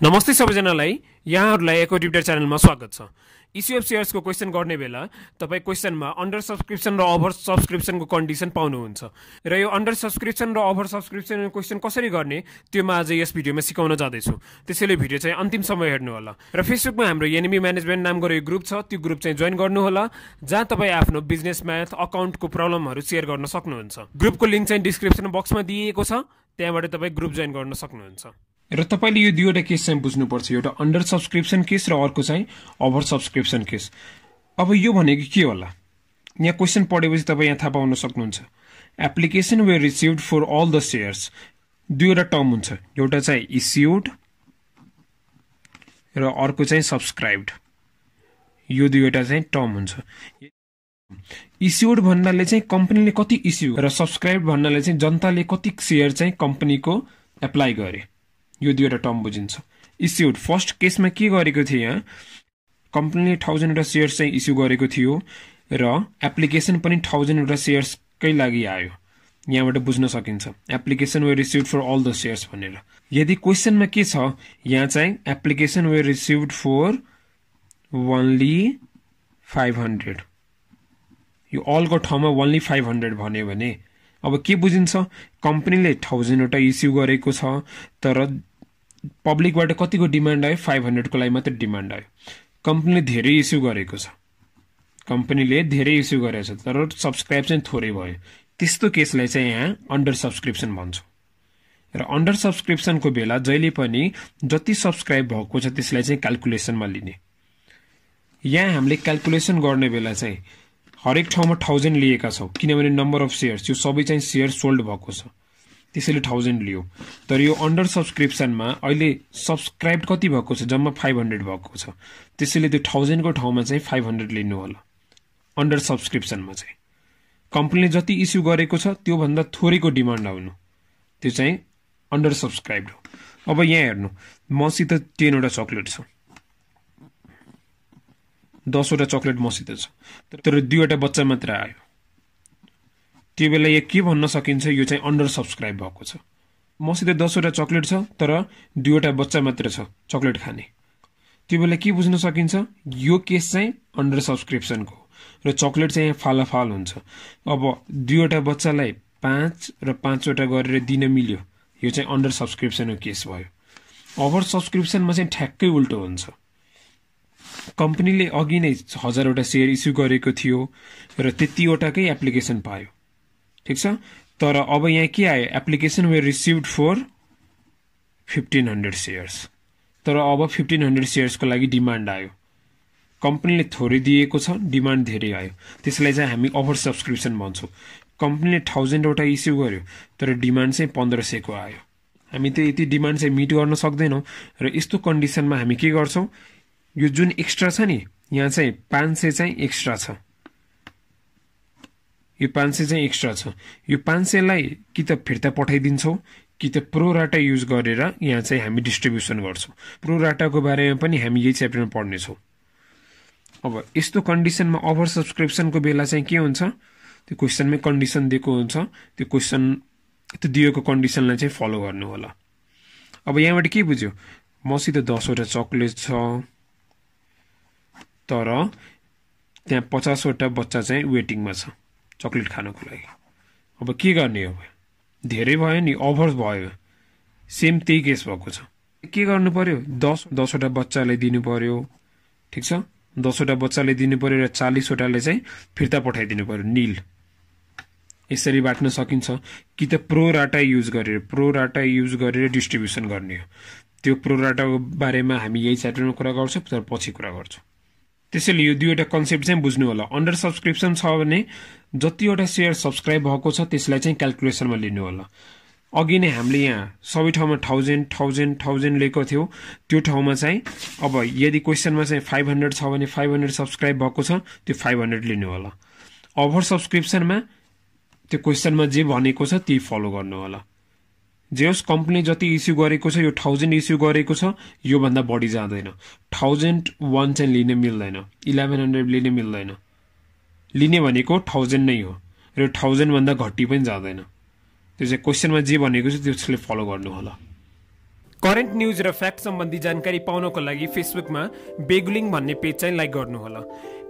नमस्ते सबैजनालाई। यहाँहरूलाई एको ट्विटर च्यानलमा स्वागत छ। इस्यु अफ सेयर्सको क्वेसन गर्ने बेला तपाईँ क्वेसनमा अन्डर सब्सक्रिप्सन र ओभर सब्सक्रिप्सनको कन्डिसन पाउनुहुन्छ। र यो अन्डर सब्सक्रिप्सन र ओभर सब्सक्रिप्सन क्वेसन कसरी गर्ने त्यो म आज यस भिडियोमा सिकाउन जाँदैछु। त्यसैले भिडियो चाहिँ अन्तिम समय हेर्नु होला। र फेसबुकमा हाम्रो एनिमी म्यानेजमेन्ट नामको यो ग्रुप छ त्यो ग्रुप चाहिँ जोइन गर्नुहोला जहाँ तपाईँ आफ्नो बिजनेस म्याथ अकाउन्टको प्रब्लमहरू सेयर गर्न सक्नुहुन्छ। ग्रुपको लिङ्क चाहिँ डिस्क्रिप्सन बक्समा दिइएको छ त्यहाँबाट तपाईँ ग्रुप जोइन गर्न सक्नुहुन्छ। र तपाईँले यो दुईवटा केस चाहिँ बुझ्नुपर्छ। एउटा अन्डर सब्सक्रिप्सन केस र अर्को चाहिँ ओभर सब्सक्रिप्सन केस। अब यो भनेको के होला? यहाँ क्वेसन पढेपछि तपाईँ यहाँ थाहा पाउन सक्नुहुन्छ। Application were received for all the shares दुईवटा टर्म हुन्छ। एउटा चाहिँ इस्युड र अर्को चाहिँ सब्सक्राइब्ड यो दुईवटा चाहिँ टर्म हुन्छ। इस्युड भन्नाले चाहिँ कम्पनीले कति इस्यु र सब्सक्राइब भन्नाले चाहिँ जनताले कति सेयर चाहिँ कम्पनीको एप्लाई गरे। यो दुईवटा टर्म बुझिन्छ। इस्युड फर्स्ट केसमा के गरेको थियो यहाँ? कम्पनीले थाउजन्डवटा सेयर्स चाहिँ इस्यु गरेको थियो र एप्लिकेसन पनि थाउजन्डवटा सेयर्सकै लागि आयो। यहाँबाट बुझ्न सकिन्छ। Application were receive for all the shares भनेर। यदि क्वेसनमा के छ? यहाँ चाहिँ application were receive for only five hundred यो अलको ठाउँमा ओन्ली फाइभ हन्ड्रेड भन्यो भने अब के बुझिन्छ? कम्पनीले थाउजन्डवटा इस्यु गरेको छ तर पब्लिकबाट कतिको डिमान्ड आयो? फाइभ हन्ड्रेडको लागि मात्रै डिमान्ड आयो। कम्पनीले धेरै इस्यु गरेको छ। कम्पनीले धेरै इस्यु गरेको छ तर सब्सक्राइब चाहिँ थोरै भयो। त्यस्तो केसलाई चाहिँ यहाँ अन्डर सब्सक्रिप्सन भन्छौँ। र अन्डर सब्सक्रिप्सनको बेला जहिले पनि जति सब्सक्राइब भएको छ त्यसलाई चाहिँ क्यालकुलेसनमा लिने। यहाँ हामीले क्यालकुलेसन गर्ने बेला चाहिँ हरेक ठाउँमा थाउजन्ड लिएका छौँ किनभने नम्बर अफ सेयर्स यो सबै चाहिँ सेयर सोल्ड भएको छ। त्यसैले थाउजन्ड लियो। तर यो अन्डर सब्सक्रिप्सनमा अहिले सब्सक्राइब कति भएको छ जम्मा फाइभ हन्ड्रेड भएको छ। त्यसैले त्यो थाउजन्डको ठाउँमा चाहिँ फाइभ हन्ड्रेड लिनु होला। अन्डर सब्सक्रिप्सनमा चाहिँ। कम्पनीले जति इस्यु गरेको छ त्योभन्दा थोरैको डिमान्ड आउनु। त्यो चाहिँ अन्डर सब्सक्राइब हो। अब यहाँ हेर्नु। मसित टेनवटा चक्लेट छ। दसवटा चक्लेट मसित छ। तर दुईवटा बच्चा मात्र आयो। त्यो बेला यहाँ के भन्न सकिन्छ यो चाहिँ अन्डर सब्सक्राइब भएको छ। मसित दसवटा चक्लेट छ तर दुईवटा बच्चा मात्र छ चक्लेट खाने। त्यो बेला के बुझ्न सकिन्छ यो केस चाहिँ अन्डर सब्सक्रिप्सनको र चक्लेट चाहिँ फालाफाल हुन्छ। अब दुईवटा बच्चालाई पाँच र पाँचवटा गरेर दिन मिल्यो यो चाहिँ अन्डर सब्सक्रिप्सनको केस भयो। ओभर सब्सक्रिप्सनमा चाहिँ ठ्याक्कै उल्टो हुन्छ। कम्पनीले अघि नै हजारवटा सेयर इस्यु गरेको थियो र त्यतिवटाकै एप्लिकेसन पायो। ठिक छ? तर अब यहाँ के आयो? Application we received four fifteen hundred shares तर अब फिफ्टिन हन्ड्रेड सेयर्सको लागि डिमान्ड आयो। कम्पनीले थोरै दिएको छ डिमान्ड धेरै आयो। त्यसलाई चाहिँ हामी ओभर सब्सक्रिप्सन भन्छौँ। कम्पनीले थाउजन्डवटा इस्यु गर्यो तर डिमान्ड चाहिँ पन्ध्र सयको आयो। हामी त यति डिमान्ड चाहिँ मिट गर्न सक्दैनौँ र यस्तो कन्डिसनमा हामी के गर्छौँ? यो जुन एक्स्ट्रा छ नि यहाँ चाहिँ पाँच सय चाहिँ एक्स्ट्रा छ। यो पाँच सय चाहिँ एक्स्ट्रा छ। यो पाँच सयलाई कि त फिर्ता पठाइदिन्छौँ कि त प्रोराटा युज गरेर यहाँ चाहिँ हामी डिस्ट्रिब्युसन गर्छौँ। प्रोराटाको बारेमा पनि हामी यही च्याप्टरमा पढ्नेछौँ। अब यस्तो कन्डिसनमा ओभर सब्सक्रिप्सनको बेला चाहिँ के हुन्छ? त्यो क्वेसनमै कन्डिसन दिएको हुन्छ। त्यो क्वेसन त्यो दिएको कन्डिसनलाई चाहिँ फलो गर्नु होला अब यहाँबाट के बुझ्यो? मसित दसवटा चक्लेट छ तर त्यहाँ पचासवटा बच्चा चाहिँ वेटिङमा छ। चक्लेट खानको लागि। अब के गर्ने हो धेरै भयो नि ओभर भयो। सेम त्यही केस भएको छ। के गर्नु पर्यो दस दसवटा बच्चालाई दिनु पर्यो ठिक छ? दसवटा बच्चाले दिनु पर्यो र चालिसवटाले चाहिँ फिर्ता पठाइदिनु पर्यो निल। यसरी बाँट्न सकिन्छ। कि त प्रो राटा युज गरेर प्रो राटा युज गरेर डिस्ट्रिब्युसन गर्ने हो। त्यो प्रो राटाको बारेमा हामी यही च्याप्टरमा कुरा गर्छौँ तर पछि कुरा गर्छौँ। त्यसैले यो दुईवटा कन्सेप्ट चाहिँ बुझ्नु होला। अन्डर सब्सक्रिप्सन छ भने जतिवटा सेयर सब्सक्राइब भएको छ त्यसलाई चाहिँ क्यालकुलेसनमा लिनु होला। अघि नै हामीले यहाँ सबै ठाउँमा थाउजन्ड थाउजन्ड थाउजन्ड लिएको थियो। त्यो ठाउँमा चाहिँ अब यदि क्वेसनमा चाहिँ फाइभ हन्ड्रेड छ भने फाइभ हन्ड्रेड सब्सक्राइब भएको छ त्यो फाइभ हन्ड्रेड लिनु होला। ओभर सब्सक्रिप्सनमा त्यो क्वेसनमा जे भनेको छ त्यही फलो गर्नु होला। जे होस् कम्पनी जति इस्यु गरेको छ यो थाउजन्ड इस्यु गरेको छ योभन्दा बढी जाँदैन। थाउजन्ड वान चाहिँ लिन मिल्दैन। इलेभेन हन्ड्रेड लिन मिल्दैन। लिने भनेको थाउजन्ड नै हो र थाउजन्डभन्दा घटी पनि जाँदैन। त्यो चाहिँ क्वेसनमा जे भनेको छ त्यसले फलो गर्नु होला करेन्ट न्युज र फ्याक्ट सम्बन्धी जानकारी पाउनको लागि फेसबुकमा बेगुलिङ भन्ने पेज चाहिँ लाइक गर्नुहोला।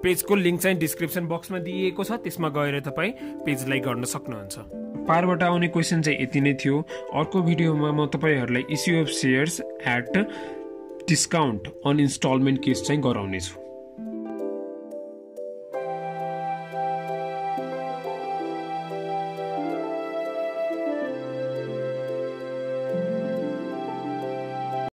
पेजको लिङ्क चाहिँ डिस्क्रिप्सन बक्समा दिइएको छ त्यसमा गएर तपाईँ पेज लाइक गर्न सक्नुहुन्छ। पारबाट आउने क्वेसन चाहिँ यति नै थियो। अर्को भिडियोमा म तपाईँहरूलाई issue of shares at discount on instalment case चाहिँ गराउनेछु।